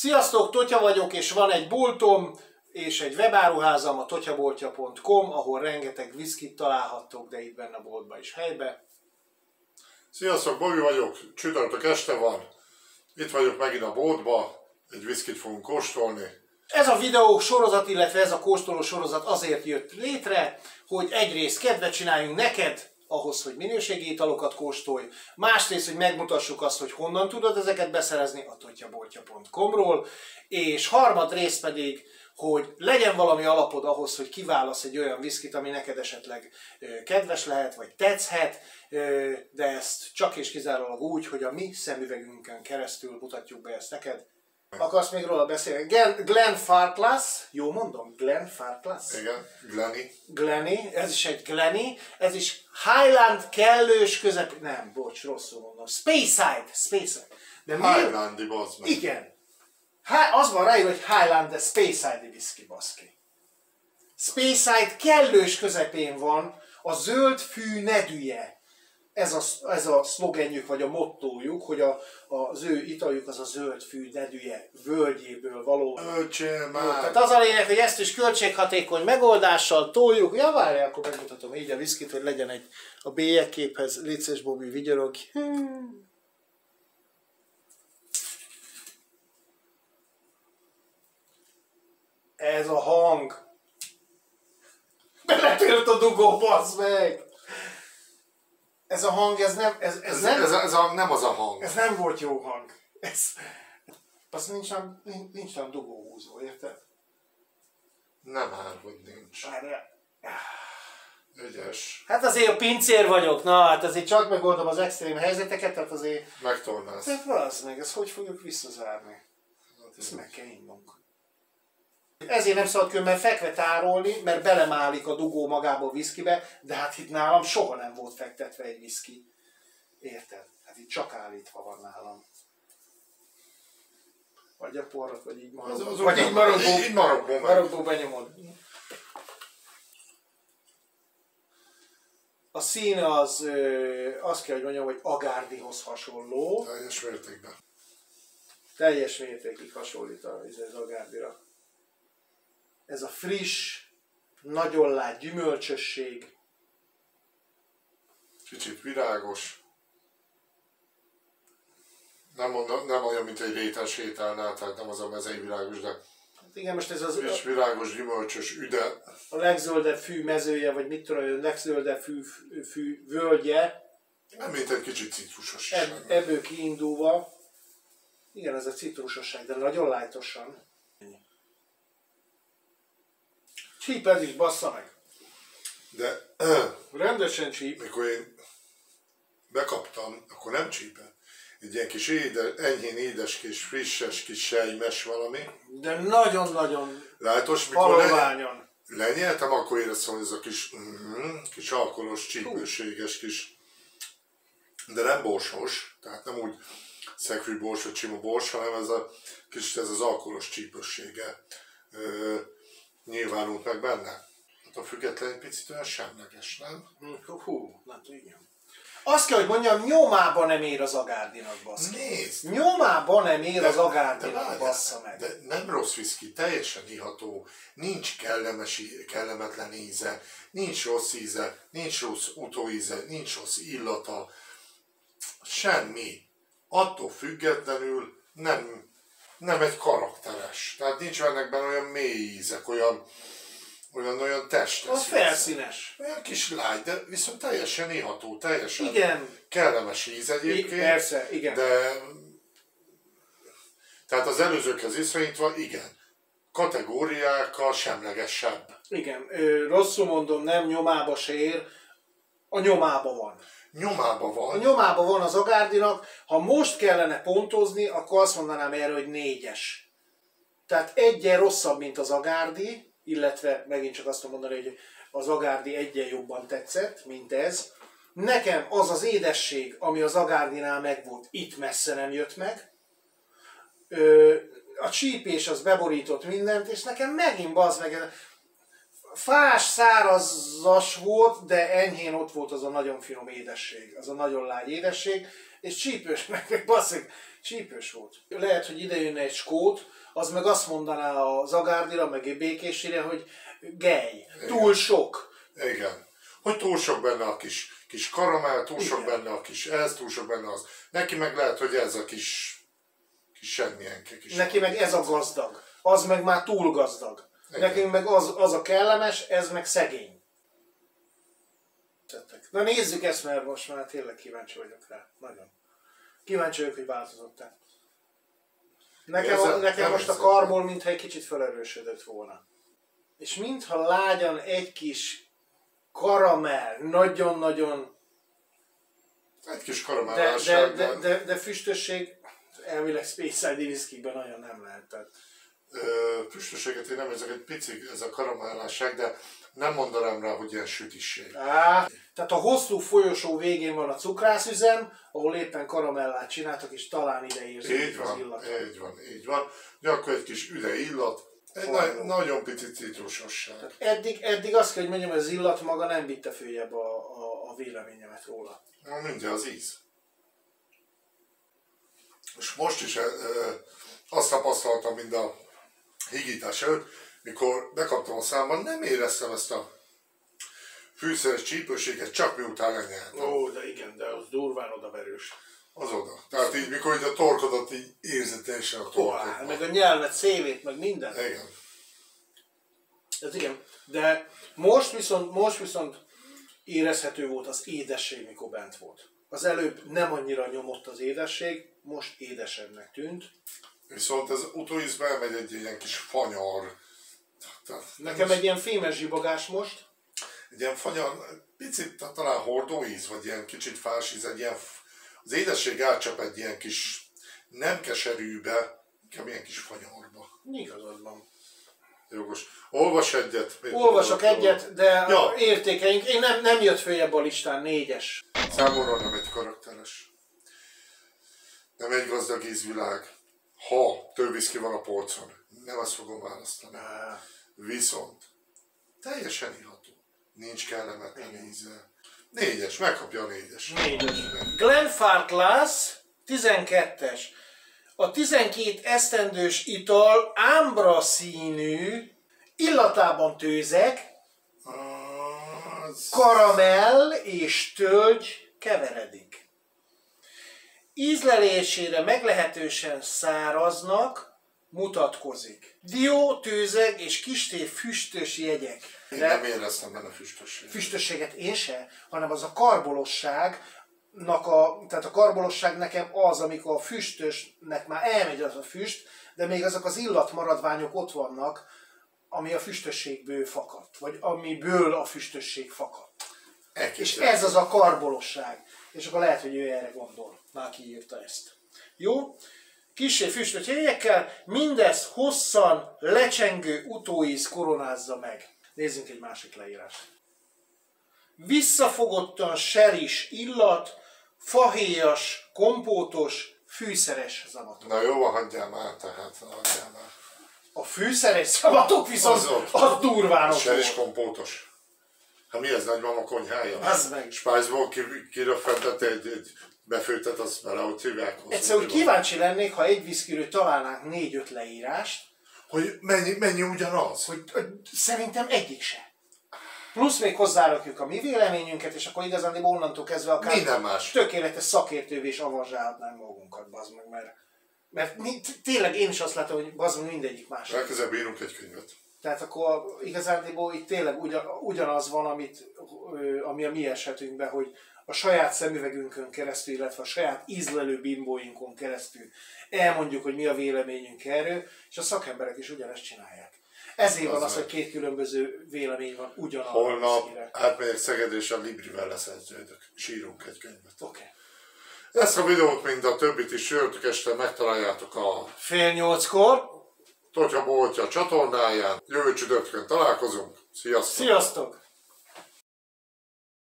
Sziasztok, Totya vagyok, és van egy boltom, és egy webáruházam, a totyaboltja.com, ahol rengeteg viszkit találhattok, de itt benne a boltba is helybe. Sziasztok, Bobby vagyok, csütörtök este van. Itt vagyok megint a boltba, egy viszkit fogunk kóstolni. Ez a videó sorozat, illetve ez a kóstoló sorozat azért jött létre, hogy egyrészt kedvet csináljunk neked, ahhoz, hogy minőségi italokat kóstolj, másrészt, hogy megmutassuk azt, hogy honnan tudod ezeket beszerezni, a totyaboltja.com-ról, és harmadrészt pedig, hogy legyen valami alapod ahhoz, hogy kiválasz egy olyan viszkit, ami neked esetleg kedves lehet, vagy tetszhet, de ezt csak és kizárólag úgy, hogy a mi szemüvegünkön keresztül mutatjuk be ezt neked. Akarsz még róla beszélni? Glenn, Glenn Farclas, jó mondom? Glenn Farclas? Igen, Glenny. Glenny, ez is egy Glenny, ez is Highland kellős közep... Nem, bocs, rosszul mondom. Speyside, Speyside. De mi? Highlandi, bazd meg. Igen. Há, az van ráírva, hogy Highland, de Speyside whisky, baszki. Speyside kellős közepén van, a zöld fű nedűje. Ez a, ez a szlogenjük, vagy a mottójuk, hogy a, az ő italjuk az a zöld fű nedűje völgyéből való. Öcsél Jó, Tehát az a lényeg, hogy ezt is költséghatékony megoldással toljuk. Ja, várjál, akkor megmutatom így a viszkit, hogy legyen egy a bélyegképhez. Léces Bobby vigyorog. Hmm. Ez a hang. Beletört a dugó, bassz meg! Ez a hang, ez nem, ez, ez, Ez, nem, ez, ez a, nem az a hang. ez nem volt jó hang. Ez, az nincs, nem, nincs nem dugóhúzó, érted? Nem áll, hogy nincs. Várjál. Ügyes. Hát azért a pincér vagyok, na hát azért csak megoldom az extrém helyzeteket, tehát azért... Megtornász. Tehát az meg, ezt hogy fogjuk visszazárni? Ezt meg kell innunk. Ezért nem szabad különben fekve tárolni, mert belemálik a dugó magába a viszkibe, de hát itt nálam soha nem volt fektetve egy viszki. Érted? Hát itt csak állítva van nálam. Vagy a porrat, vagy így marokból. az Vagy így marokból. Így marokból. Marokból benyomod. A szín az, azt kell, hogy mondjam, hogy agárdihoz hasonló. Teljes mértékben. Teljes mértékig hasonlít a- ez az agárdira. Ez a friss, nagyon lát gyümölcsösség. Kicsit virágos. Nem, mondom, nem olyan, mint egy rétes ételnál, tehát nem az a mezei virágos, de Hát igen, most ez az friss, virágos, gyümölcsös, üde. a legzöldebb fű mezője, vagy mit tudom, a legzöldebb fű, fű völgye, Nem, mint egy kicsit citrusos is. eb, ebből kiindulva. Igen, ez a citrusosság, de nagyon lájtosan. Csíped is, bassza meg. De Rendesen csíp. mikor én bekaptam, akkor nem csípett. Egy ilyen kis éde, enyhén édes kis, frisses kis sejmes valami. De nagyon-nagyon Látos, mikor le, haloványan. lenyeltem, akkor éreztem, hogy ez a kis, mm, kis alkoholos, csípőséges kis, de nem borsos, tehát nem úgy szekvű bors, vagy sima bors, hanem ez a kis, ez az alkoholos csípőssége ö, nyilvánult meg benne. Hát a független egy picit olyan semleges, nem? Hú, hát igen. Azt kell, hogy mondjam, nyomába nem ér az agárdinak, bassza. Nézd! Nyomába nem ér az de agárdinak, várjál, bassza meg. De nem rossz viszki, teljesen iható, nincs kellemes, kellemetlen íze, nincs rossz íze, nincs rossz utóíze, nincs rossz illata, semmi. Attól függetlenül nem, nem egy karakteres. Tehát nincs ennek benne olyan mély ízek, olyan, olyan, olyan testes. Az felszínes. Olyan kis lágy, de viszont teljesen iható, teljesen Igen. kellemes íz I- egyébként. persze, igen. De tehát az előzőkhez viszonyítva, igen. Kategóriákkal semlegesebb. Igen, ö, rosszul mondom, nem nyomába se ér, a nyomába van. Nyomába A van. nyomába van az agárdinak, ha most kellene pontozni, akkor azt mondanám erre, hogy négyes. Tehát egyen rosszabb, mint az agárdi, illetve megint csak azt mondani, hogy az agárdi egyen jobban tetszett, mint ez. Nekem az az édesség, ami az agárdinál megvolt, itt messze nem jött meg. Ö, a csípés az beborított mindent, és nekem megint bazd meg, fás, szárazas volt, de enyhén ott volt az a nagyon finom édesség, az a nagyon lágy édesség, és csípős meg, meg basszik, Csípős volt. Lehet, hogy ide jönne egy skót, az meg azt mondaná a Zagárdira, meg egy békésére, hogy gej, túl sok. Igen. Hogy túl sok benne a kis, kis karamell, túl sok Igen. benne a kis ez, túl sok benne az. Neki meg lehet, hogy ez a kis, kis semmilyen kis. Neki meg ez a gazdag. Az meg már túl gazdag. Nekünk meg az, az a kellemes, ez meg szegény. Tettek. Na nézzük ezt, mert most már tényleg kíváncsi vagyok rá. Nagyon. Kíváncsi vagyok, hogy változott-e. Nekem, a, Érzed? nekem most a karból mintha egy kicsit felerősödött volna. És mintha lágyan egy kis karamell, nagyon-nagyon, Egy kis de, karamellásság. de, de, de, de füstösség, elvileg Space ID whiskyben nagyon nem lehet. Tehát Füstösséget én nem érzek, egy pici ez a karamellásság, de nem mondanám rá, hogy ilyen sütisség. Á, tehát a hosszú folyosó végén van a cukrászüzem, ahol éppen karamellát csináltak, és talán ide Így érződik az van, illat. így van, így van. Akkor egy kis üde illat, egy na- nagyon pici citrusosság. Eddig, eddig azt kell, hogy mondjam, hogy az illat maga nem vitte följebb a, a, a véleményemet róla. Na, mindjárt az íz. És most is ö, ö, azt tapasztaltam, mint a higítás előtt, mikor bekaptam a számban, nem éreztem ezt a fűszeres csípőséget, csak miután lenyeltem. Ó, de igen, de az durván odaverős. Az oda. Tehát így, mikor így a torkodat így érzed teljesen a Ó, torkodban. meg a nyelvet, szévét, meg minden. Igen. Ez igen. De most viszont, most viszont érezhető volt az édesség, mikor bent volt. Az előbb nem annyira nyomott az édesség, most édesebbnek tűnt. Viszont ez utóízbe elmegy egy ilyen kis fanyar. Tehát Nekem egy ilyen fémes zsibogás most, egy ilyen fanyar, picit ta- talán hordóíz, vagy ilyen kicsit fás íz, egy ilyen, az édesség átcsap egy ilyen kis nem keserűbe, inkább ilyen kis fanyarba. igazad van. Jogos. Olvas egyet. Olvasok egyet, de Ja. értékeink, én nem, nem jött följebb a listán, négyes. Számomra nem egy karakteres. Nem egy gazdag ízvilág. Ha több viszki van a polcon, nem azt fogom választani. Viszont teljesen iható. Nincs kellemetlen íze. Négyes, megkapja a négyes. Négyes. Glenfarclas, 12-es. A 12 esztendős ital ámbra színű, illatában tőzek, Az... karamell és tölgy keveredik. Ízlelésére meglehetősen száraznak, mutatkozik. Dió, tőzeg és kistév füstös jegyek. Én De- nem éreztem benne füstösséget. füstösséget én se, hanem az a karbolosságnak a, tehát a karbolosság nekem az, amikor a füstösnek már elmegy az a füst, de még azok az illatmaradványok ott vannak, ami a füstösségből fakadt, vagy amiből a füstösség fakadt. És ez az a karbolosság. És akkor lehet, hogy ő erre gondol. Már kiírta ezt. Jó? Kissé füstöt jegyekkel, mindezt hosszan lecsengő utóíz koronázza meg. Nézzünk egy másik leírást. Visszafogottan seris illat, fahéjas, kompótos, fűszeres zamatok. Na jó, hagyjál már, tehát hagyjál már. A fűszeres zamatok viszont Az ott. az durván ott Seris volt. kompótos. Hát mi ez nagymama konyhája? Az meg. Spájzból ki, kiröffentett egy, egy befőttet, azt bele, hogy hívják hozzá. Egyszer úgy kíváncsi lennék, ha egy viszkiről találnánk négy-öt leírást, Hogy mennyi, mennyi ugyanaz? hogy ö, szerintem egyik se. Plusz még hozzárakjuk a mi véleményünket, és akkor igazán onnantól kezdve akár Minden más. tökéletes szakértővé is avanzsálhatnánk magunkat, bazd meg, mert, mert tényleg én is azt látom, hogy bazd meg mindegyik más. Legközelebb írunk egy könyvet. Tehát akkor igazándiból itt tényleg ugyan, ugyanaz van, amit, ami a mi esetünkben, hogy a saját szemüvegünkön keresztül, illetve a saját ízlelő bimbóinkon keresztül elmondjuk, hogy mi a véleményünk erről, és a szakemberek is ugyanezt csinálják. Ezért van Az hogy két különböző vélemény van ugyanarra Holnap átmegyek Szegedre, és a Librivel leszerződök. És írunk egy könyvet. Oké. Ezt a videót, mint a többit is csütörtök este megtaláljátok a Fél nyolckor. Totya Boltja csatornáján. Jövő csütörtökön találkozunk. Sziasztok! Sziasztok!